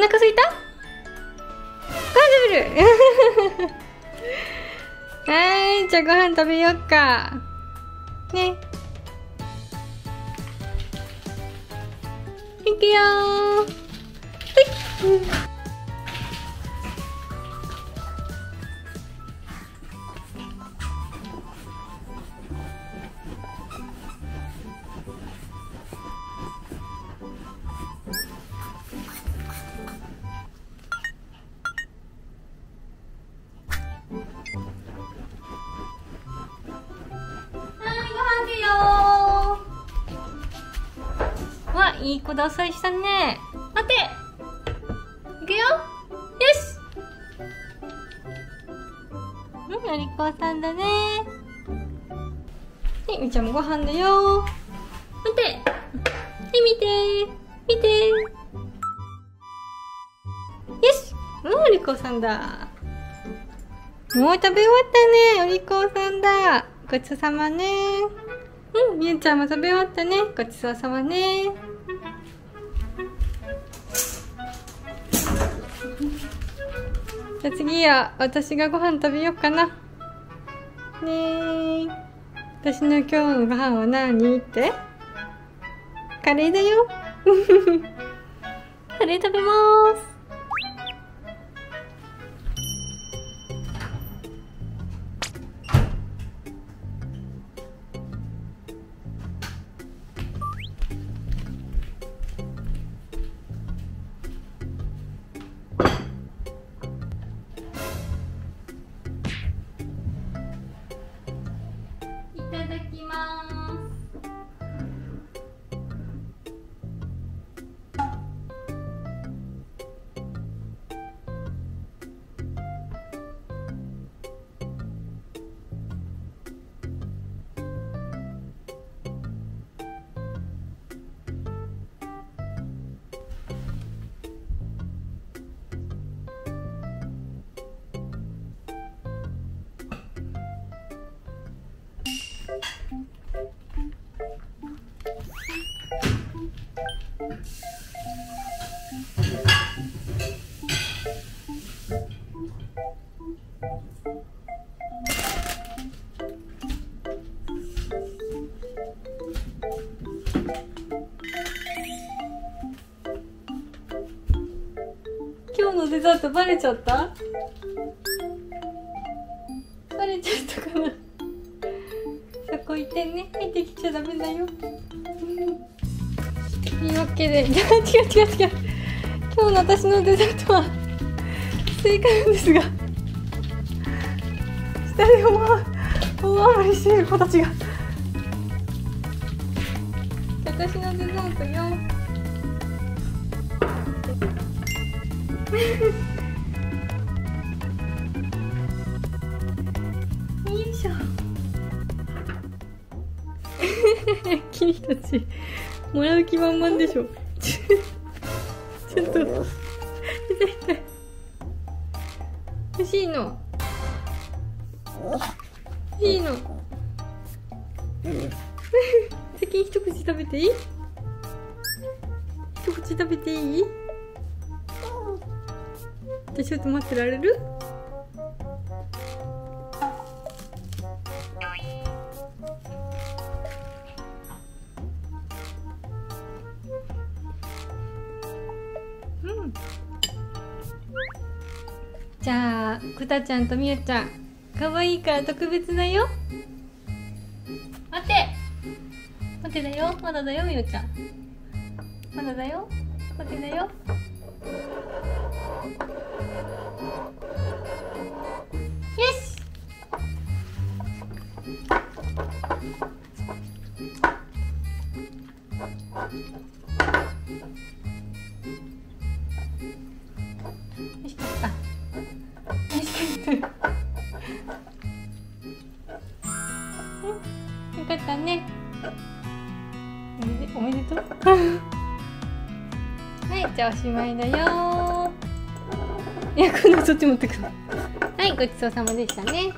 お腹すいた？ご飯食べる。はいじゃあご飯食べよっか。ね。いくよはいい子ださいしたね。待て。いくよ。よし。うんお利口さんだね。はいみちゃんもご飯だよ。待て。はい見て。見て。よし。うんお利口さんだ。もう食べ終わったねお利口さんだ。ごちそうさまね。うんみゆちゃんも食べ終わったね。ごちそうさまね。じゃあ次は私がご飯食べようかな。ねえ。私の今日のご飯は何って？カレーだよ。カレー食べます。きます今日のデザートバレちゃった？バレちゃったかな？そこ行ってね入ってきちゃダメだよ。いいわけで。違う違う違う違う。今日の私のデザートはスイカなんですが下で大大暴れしている子たちが。私のデザートよ。よいしょ。君たちもらう気満々でしょ。ちょっと。痛い痛い欲しいの。欲しいの。先に一口食べていい？一口食べていい？じゃちょっと待ってられる？じゃあくたちゃんとみゆちゃん可愛いから特別だよ。待て。待てだよ。まだだよみゆちゃん。まだだよ。待てだよ。よかめでおめでと。うはいじゃあおしまいだよいや今度そっち持ってくるはいごちそうさまでしたね